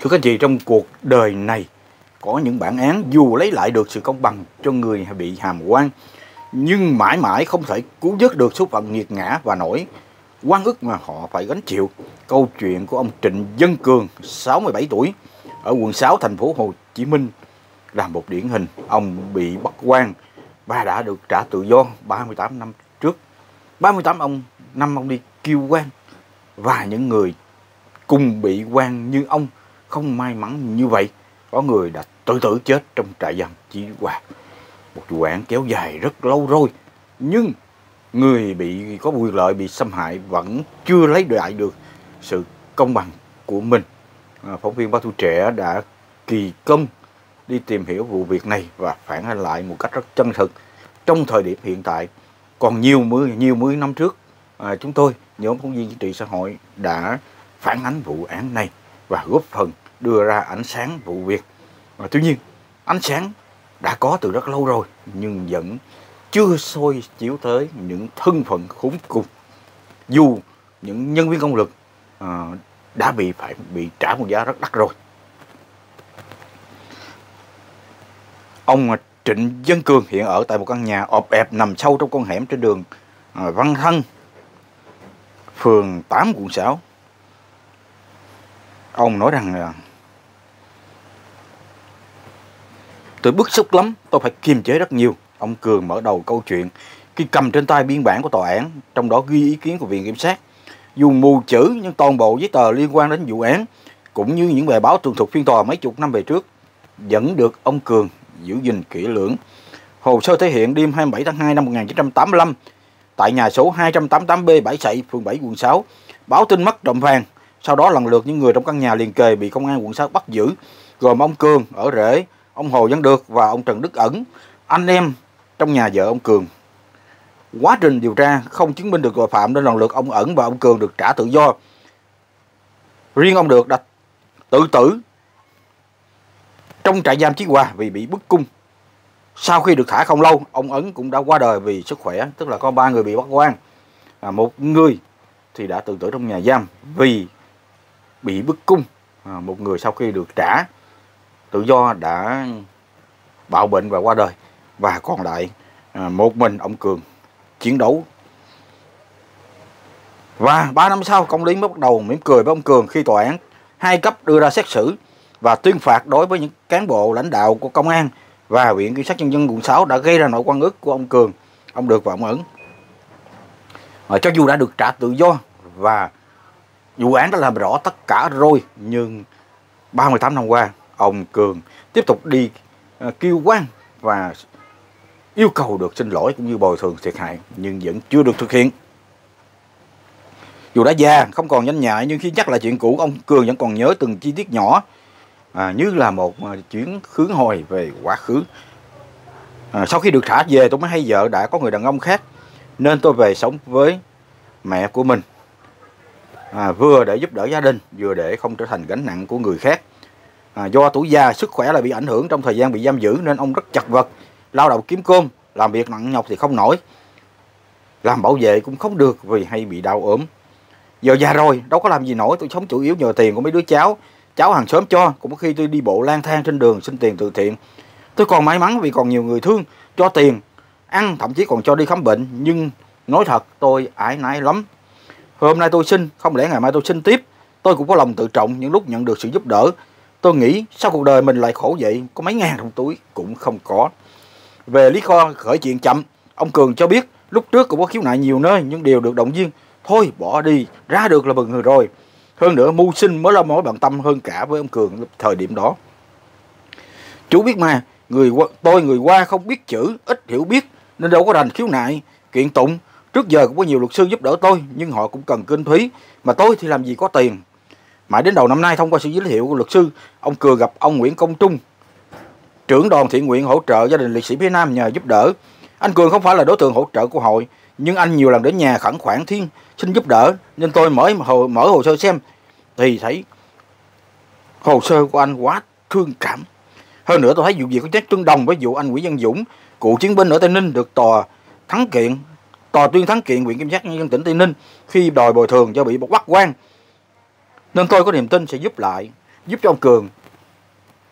Thưa các chị, trong cuộc đời này có những bản án dù lấy lại được sự công bằng cho người bị hàm quan nhưng mãi mãi không thể cứu vớt được số phận nghiệt ngã và nỗi quan ức mà họ phải gánh chịu. Câu chuyện của ông Trịnh Dân Cường, 67 tuổi, ở quận 6 thành phố Hồ Chí Minh là một điển hình. Ông bị bắt quan và đã được trả tự do 38 năm trước. 38 ông năm ông đi kêu quan và những người cùng bị quan như ông không may mắn như vậy. Có người đã tự tử chết trong trại giam Chí Hòa. Một vụ án kéo dài rất lâu rồi. Nhưng người bị có quyền lợi bị xâm hại vẫn chưa lấy lại được sự công bằng của mình. À, phóng viên Ba Thu Trẻ đã kỳ công đi tìm hiểu vụ việc này và phản ánh lại một cách rất chân thực trong thời điểm hiện tại. Còn nhiều mươi nhiều mươi năm trước, à, chúng tôi nhóm phóng viên chính trị xã hội đã phản ánh vụ án này và góp phần đưa ra ánh sáng vụ việc. Mà tuy nhiên, ánh sáng đã có từ rất lâu rồi nhưng vẫn chưa soi chiếu tới những thân phận khốn cùng. Dù những nhân viên công lực à, đã bị phải bị trả một giá rất đắt rồi. Ông Trịnh Dân Cường hiện ở tại một căn nhà ọp ẹp nằm sâu trong con hẻm trên đường à, Văn Thân, phường 8 quận 6. Ông nói rằng là tôi bức xúc lắm, tôi phải kiềm chế rất nhiều. Ông Cường mở đầu câu chuyện khi cầm trên tay biên bản của tòa án, trong đó ghi ý kiến của viện kiểm sát. Dù mù chữ nhưng toàn bộ giấy tờ liên quan đến vụ án cũng như những bài báo tường thuật phiên tòa mấy chục năm về trước vẫn được ông Cường giữ gìn kỹ lưỡng. Hồ sơ thể hiện đêm 27 tháng 2 năm 1985 tại nhà số 288B Bãi Sậy, phường 7, quận 6, báo tin mất trộm vàng. Sau đó lần lượt những người trong căn nhà liền kề bị công an quận 6 bắt giữ, gồm ông Cường ở rễ, ông Hồ Văn Được và ông Trần Đức Ẩn, anh em trong nhà vợ ông Cường. Quá trình điều tra không chứng minh được tội phạm nên lần lượt ông Ẩn và ông Cường được trả tự do. Riêng ông Được đã tự tử trong trại giam Chí Hòa vì bị bức cung. Sau khi được thả không lâu, ông Ấn cũng đã qua đời vì sức khỏe, tức là có ba người bị bắt quan. À, một người thì đã tự tử trong nhà giam vì bị bức cung. À, một người sau khi được trả tự do đã bạo bệnh và qua đời. Và còn lại à, một mình ông Cường chiến đấu. Và ba năm sau, công lý mới bắt đầu mỉm cười với ông Cường khi tòa án hai cấp đưa ra xét xử và tuyên phạt đối với những cán bộ lãnh đạo của công an và viện kiểm sát nhân dân quận 6 đã gây ra nỗi quan ức của ông Cường, ông Được và ông Ẩn. Và cho dù đã được trả tự do và vụ án đã làm rõ tất cả rồi nhưng 38 năm qua ông Cường tiếp tục đi uh, kêu quan và yêu cầu được xin lỗi cũng như bồi thường thiệt hại nhưng vẫn chưa được thực hiện. Dù đã già, không còn nhanh nhạy nhưng khi nhắc lại chuyện cũ, ông Cường vẫn còn nhớ từng chi tiết nhỏ à, như là một ờ, chuyến khứ hồi về quá khứ. À, sau khi được thả về tôi mới hay vợ đã có người đàn ông khác nên tôi về sống với mẹ của mình. À, vừa để giúp đỡ gia đình vừa để không trở thành gánh nặng của người khác. À, do tuổi già sức khỏe là bị ảnh hưởng trong thời gian bị giam giữ nên ông rất chật vật, lao động kiếm cơm, làm việc nặng nhọc thì không nổi. Làm bảo vệ cũng không được vì hay bị đau ốm. Giờ già rồi, đâu có làm gì nổi, tôi sống chủ yếu nhờ tiền của mấy đứa cháu. Cháu hàng xóm cho cũng có khi tôi đi bộ lang thang trên đường xin tiền từ thiện. Tôi còn may mắn vì còn nhiều người thương cho tiền. Ăn thậm chí còn cho đi khám bệnh nhưng nói thật tôi ái nái lắm. Hôm nay tôi xin không lẽ ngày mai tôi xin tiếp? Tôi cũng có lòng tự trọng những lúc nhận được sự giúp đỡ tôi nghĩ sao cuộc đời mình lại khổ vậy có mấy ngàn trong túi cũng không có về lý kho khởi chuyện chậm ông cường cho biết lúc trước cũng có khiếu nại nhiều nơi nhưng đều được động viên thôi bỏ đi ra được là mừng người rồi hơn nữa mưu sinh mới là mối bận tâm hơn cả với ông Cường thời điểm đó. Chú biết mà, người tôi người qua không biết chữ, ít hiểu biết nên đâu có rành khiếu nại, kiện tụng. Trước giờ cũng có nhiều luật sư giúp đỡ tôi nhưng họ cũng cần kinh phí mà tôi thì làm gì có tiền. Mãi đến đầu năm nay thông qua sự giới thiệu của luật sư, ông Cường gặp ông Nguyễn Công Trung, trưởng đoàn thiện nguyện hỗ trợ gia đình liệt sĩ phía Nam nhờ giúp đỡ. Anh Cường không phải là đối tượng hỗ trợ của hội, nhưng anh nhiều lần đến nhà khẩn khoản thiên xin giúp đỡ nên tôi mở hồ, mở hồ sơ xem. Thì thấy hồ sơ của anh quá thương cảm. Hơn nữa tôi thấy vụ việc có nét tương đồng với vụ anh Nguyễn Văn Dũng cựu chiến binh ở Tây Ninh được tòa thắng kiện tòa tuyên thắng kiện viện kiểm sát nhân dân tỉnh Tây Ninh khi đòi bồi thường do bị bắt quan nên tôi có niềm tin sẽ giúp lại giúp cho ông Cường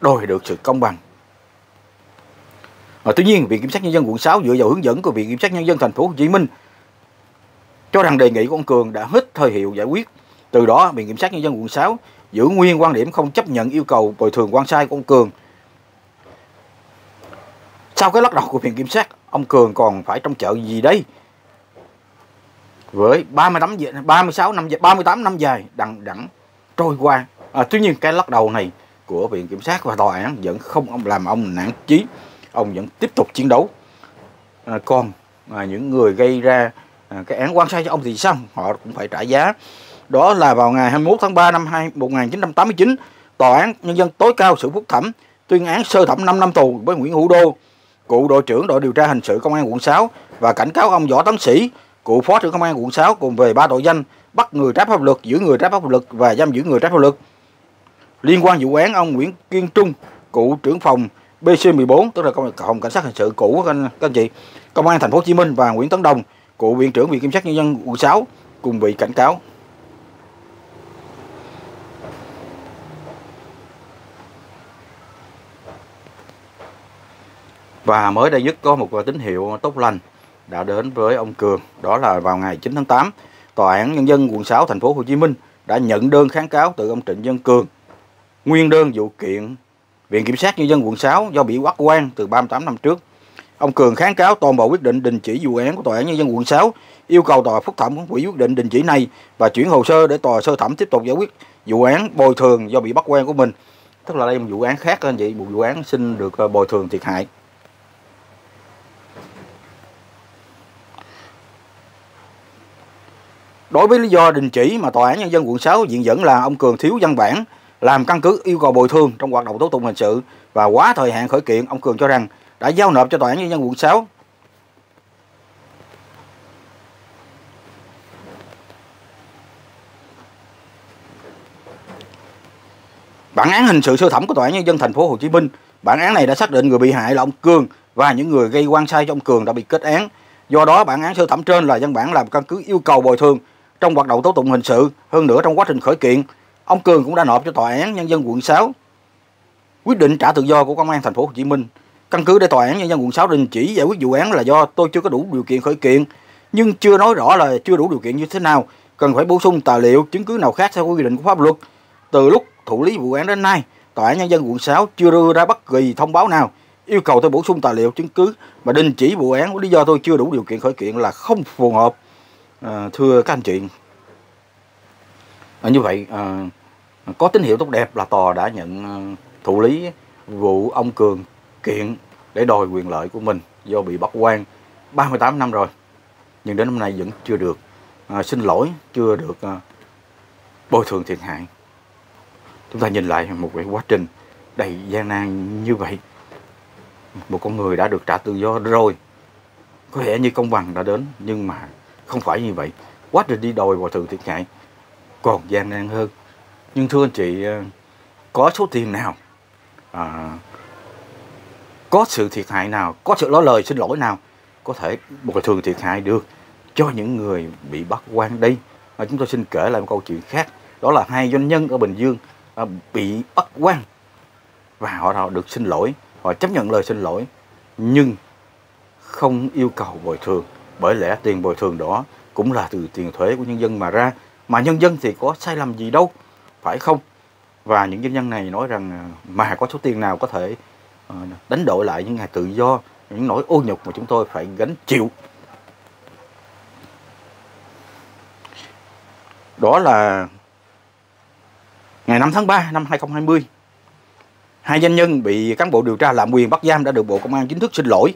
đòi được sự công bằng. À, tuy nhiên, Viện Kiểm sát Nhân dân quận 6 dựa vào hướng dẫn của Viện Kiểm sát Nhân dân thành phố Hồ Chí Minh cho rằng đề nghị của ông Cường đã hết thời hiệu giải quyết. Từ đó, Viện Kiểm sát Nhân dân quận 6 giữ nguyên quan điểm không chấp nhận yêu cầu bồi thường quan sai của ông Cường. Sau cái lắc đầu của Viện Kiểm sát, ông Cường còn phải trong chợ gì đây? Với 38 36 năm 38 năm dài đằng đẵng trôi qua. À, tuy nhiên cái lắc đầu này của Viện Kiểm sát và Tòa án vẫn không làm ông nản chí. Ông vẫn tiếp tục chiến đấu. À, còn à, những người gây ra à, cái án quan sai cho ông thì sao? Họ cũng phải trả giá. Đó là vào ngày 21 tháng 3 năm 2, 1989, Tòa án Nhân dân tối cao xử phúc thẩm tuyên án sơ thẩm 5 năm tù với Nguyễn Hữu Đô, cựu đội trưởng đội điều tra hình sự công an quận 6 và cảnh cáo ông Võ Tấn Sĩ, cựu phó trưởng công an quận 6 cùng về ba tội danh bắt người trái pháp luật, giữ người trái pháp luật và giam giữ người trái pháp luật. Liên quan vụ án ông Nguyễn Kiên Trung, cựu trưởng phòng BC14 tức là phòng cảnh sát hình sự cũ các anh, các anh chị, công an thành phố Hồ Chí Minh và Nguyễn Tấn Đồng, cựu viện trưởng viện kiểm sát nhân dân quận 6 cùng bị cảnh cáo. Và mới đây nhất có một tín hiệu tốt lành đã đến với ông Cường, đó là vào ngày 9 tháng 8, Tòa án Nhân dân quận 6 thành phố Hồ Chí Minh đã nhận đơn kháng cáo từ ông Trịnh Văn Cường. Nguyên đơn vụ kiện Viện Kiểm sát Nhân dân quận 6 do bị bắt quan từ 38 năm trước. Ông Cường kháng cáo toàn bộ quyết định đình chỉ vụ án của Tòa án Nhân dân quận 6, yêu cầu tòa phúc thẩm hủy quyết định đình chỉ này và chuyển hồ sơ để tòa sơ thẩm tiếp tục giải quyết vụ án bồi thường do bị bắt quan của mình. Tức là đây một vụ án khác anh chị, một vụ án xin được ờ, bồi thường thiệt hại. Đối với lý do đình chỉ mà Tòa án Nhân dân quận 6 diện dẫn là ông Cường thiếu văn bản làm căn cứ yêu cầu bồi thường trong hoạt động tố tụng hình sự và quá thời hạn khởi kiện, ông Cường cho rằng đã giao nộp cho Tòa án Nhân dân quận 6 Bản án hình sự sơ thẩm của Tòa án Nhân dân thành phố Hồ Chí Minh, bản án này đã xác định người bị hại là ông Cường và những người gây quan sai cho ông Cường đã bị kết án. Do đó, bản án sơ thẩm trên là văn bản làm căn cứ yêu cầu bồi thường trong hoạt động tố tụng hình sự, hơn nữa trong quá trình khởi kiện, ông Cường cũng đã nộp cho tòa án nhân dân quận 6 quyết định trả tự do của công an thành phố Hồ Chí Minh. Căn cứ để tòa án nhân dân quận 6 đình chỉ giải quyết vụ án là do tôi chưa có đủ điều kiện khởi kiện, nhưng chưa nói rõ là chưa đủ điều kiện như thế nào, cần phải bổ sung tài liệu, chứng cứ nào khác theo quy định của pháp luật. Từ lúc thụ lý vụ án đến nay, tòa án nhân dân quận 6 chưa đưa ra bất kỳ thông báo nào yêu cầu tôi bổ sung tài liệu chứng cứ mà đình chỉ vụ án với lý do tôi chưa đủ điều kiện khởi kiện là không phù hợp à, thưa các anh chị. À, như vậy à, có tín hiệu tốt đẹp là tòa đã nhận à, thụ lý vụ ông Cường kiện để đòi quyền lợi của mình do bị bắt quan 38 năm rồi nhưng đến năm nay vẫn chưa được. À, xin lỗi chưa được à, bồi thường thiệt hại. Chúng ta nhìn lại một cái quá trình đầy gian nan như vậy. Một con người đã được trả tự do rồi. Có vẻ như công bằng đã đến nhưng mà không phải như vậy. Quá trình đi đòi bồi thường thiệt hại còn gian nan hơn. Nhưng thưa anh chị ờ, có số tiền nào à, có sự thiệt hại nào có sự ló lời xin lỗi nào có thể bồi thường thiệt hại được cho những người bị bắt quan đi? à, chúng tôi xin kể lại một câu chuyện khác. Đó là hai doanh nhân ở Bình Dương à, bị bắt quan và họ được xin lỗi họ chấp nhận lời xin lỗi nhưng không yêu cầu bồi thường bởi lẽ tiền bồi thường đó cũng là từ tiền thuế của nhân dân mà ra. Mà nhân dân thì có sai lầm gì đâu, phải không? Và những doanh nhân này nói rằng à, mà có số tiền nào có thể à, đánh đổi lại những ngày tự do, những nỗi ô nhục mà chúng tôi phải gánh chịu. Đó là ngày 5 tháng 3 năm 2020 Hai doanh nhân bị cán bộ điều tra lạm quyền bắt giam đã được Bộ Công an chính thức xin lỗi.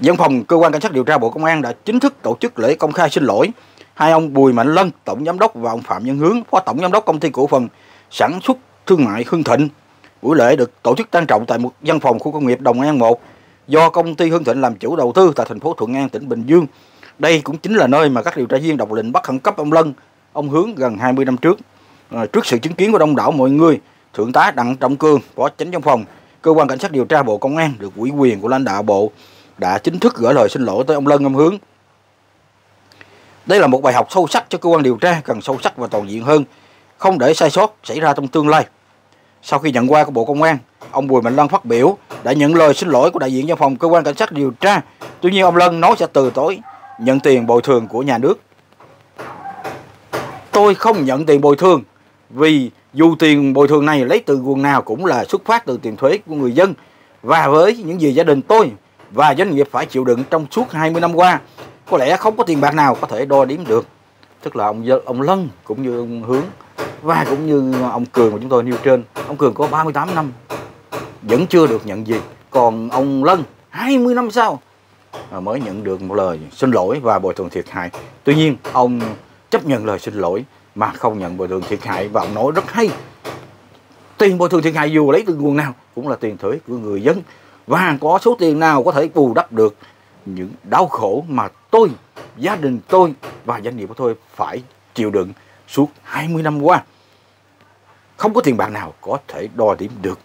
Văn phòng cơ quan cảnh sát điều tra Bộ Công an đã chính thức tổ chức lễ công khai xin lỗi hai ông Bùi Mạnh Lân, tổng giám đốc và ông Phạm Nhân Hướng, phó tổng giám đốc công ty cổ phần sản xuất thương mại Hưng Thịnh. Buổi lễ được tổ chức trang trọng tại một văn phòng khu công nghiệp Đồng An 1 do công ty Hưng Thịnh làm chủ đầu tư tại thành phố Thuận An, tỉnh Bình Dương. Đây cũng chính là nơi mà các điều tra viên độc lệnh bắt khẩn cấp ông Lân, ông Hướng gần 20 năm trước. À, trước sự chứng kiến của đông đảo mọi người, Thượng tá Đặng Trọng Cương, Phó Chánh Văn phòng, Cơ quan Cảnh sát điều tra Bộ Công an được ủy quyền của lãnh đạo Bộ đã chính thức gửi lời xin lỗi tới ông Lân ông Hướng. Đây là một bài học sâu sắc cho cơ quan điều tra cần sâu sắc và toàn diện hơn, không để sai sót xảy ra trong tương lai. Sau khi nhận qua của Bộ Công an, ông Bùi Mạnh Lân phát biểu đã nhận lời xin lỗi của đại diện văn phòng cơ quan cảnh sát điều tra. Tuy nhiên ông Lân nói sẽ từ tối nhận tiền bồi thường của nhà nước. Tôi không nhận tiền bồi thường vì dù tiền bồi thường này lấy từ nguồn nào cũng là xuất phát từ tiền thuế của người dân và với những gì gia đình tôi và doanh nghiệp phải chịu đựng trong suốt 20 năm qua. Có lẽ không có tiền bạc nào có thể đo đếm được. Tức là ông ông Lân cũng như ông Hướng và cũng như ông Cường mà chúng tôi nêu trên. Ông Cường có 38 năm, vẫn chưa được nhận gì. Còn ông Lân 20 năm sau mới nhận được một lời xin lỗi và bồi thường thiệt hại. Tuy nhiên, ông chấp nhận lời xin lỗi mà không nhận bồi thường thiệt hại và ông nói rất hay. Tiền bồi thường thiệt hại dù lấy từ nguồn nào cũng là tiền thuế của người dân và có số tiền nào có thể bù đắp được những đau khổ mà tôi, gia đình tôi và doanh nghiệp của tôi phải chịu đựng suốt 20 năm qua. Không có tiền bạc nào có thể đo điểm được.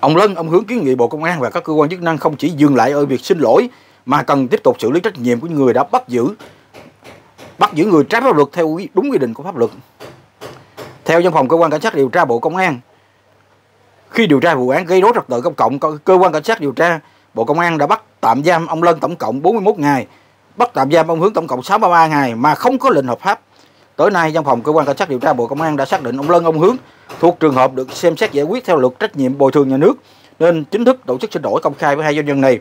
Ông Lân, ông hướng kiến nghị Bộ Công an và các cơ quan chức năng không chỉ dừng lại ở việc xin lỗi mà cần tiếp tục xử lý trách nhiệm của người đã bắt giữ bắt giữ người trái pháp luật theo đúng quy định của pháp luật. Theo văn phòng cơ quan cảnh sát điều tra Bộ Công an, khi điều tra vụ án gây rối trật tự công cộng, cơ quan cảnh sát điều tra Bộ Công an đã bắt tạm giam ông Lân tổng cộng 41 ngày, bắt tạm giam ông Hướng tổng cộng 63 ngày mà không có lệnh hợp pháp. Tới nay, văn phòng cơ quan cảnh sát điều tra Bộ Công an đã xác định ông Lân, ông Hướng thuộc trường hợp được xem xét giải quyết theo luật trách nhiệm bồi thường nhà nước nên chính thức tổ chức xin lỗi công khai với hai doanh nhân này.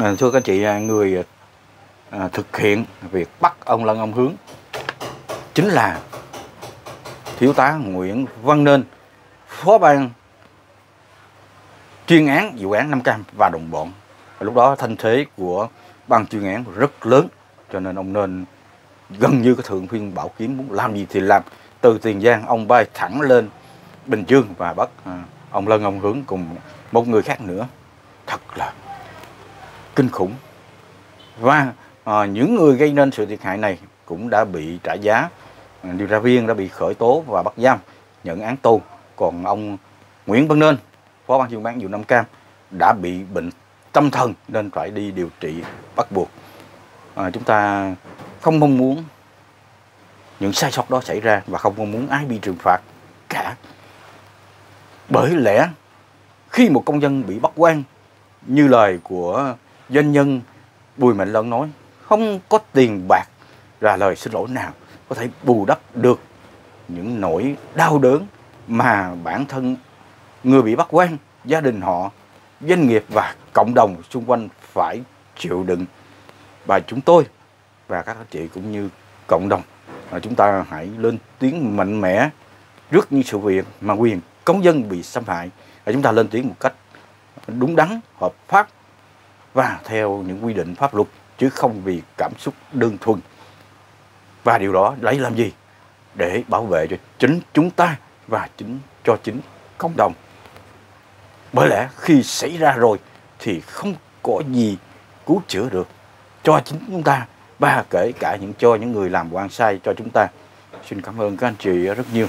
À, thưa các anh chị, à, người à, thực hiện việc bắt ông Lân, ông Hướng chính là thiếu tá Nguyễn Văn Nên, phó ban chuyên án vụ án Nam Cam và đồng bọn. Lúc đó thanh thế của ban chuyên án rất lớn cho nên ông Nên gần như cái thượng phiên bảo kiếm muốn làm gì thì làm. Từ Tiền Giang ông bay thẳng lên Bình Dương và bắt à, ông Lân ông Hướng cùng một người khác nữa. Thật là kinh khủng. Và à, những người gây nên sự thiệt hại này cũng đã bị trả giá. Điều tra viên đã bị khởi tố và bắt giam. Nhận án tù. Còn ông Nguyễn Văn Nên phó ban chuyên bán vụ Nam Cam đã bị bệnh tâm thần nên phải đi điều trị bắt buộc. À, chúng ta không mong muốn những sai sót đó xảy ra và không mong muốn ai bị trừng phạt cả. Bởi lẽ khi một công dân bị bắt quan như lời của doanh nhân Bùi Mạnh Lân nói không có tiền bạc là lời xin lỗi nào có thể bù đắp được những nỗi đau đớn mà bản thân người bị bắt quan, gia đình họ, doanh nghiệp và cộng đồng xung quanh phải chịu đựng. Và chúng tôi và các anh chị cũng như cộng đồng à, chúng ta hãy lên tiếng mạnh mẽ trước những sự việc mà quyền công dân bị xâm hại và chúng ta lên tiếng một cách đúng đắn, hợp pháp và theo những quy định pháp luật chứ không vì cảm xúc đơn thuần. Và điều đó lấy làm gì? Để bảo vệ cho chính chúng ta và chính, cho chính cộng đồng. Bởi lẽ khi xảy ra rồi thì không có gì cứu chữa được cho chính chúng ta, và kể cả những cho những người làm quan sai cho chúng ta. Xin cảm ơn các anh chị rất nhiều.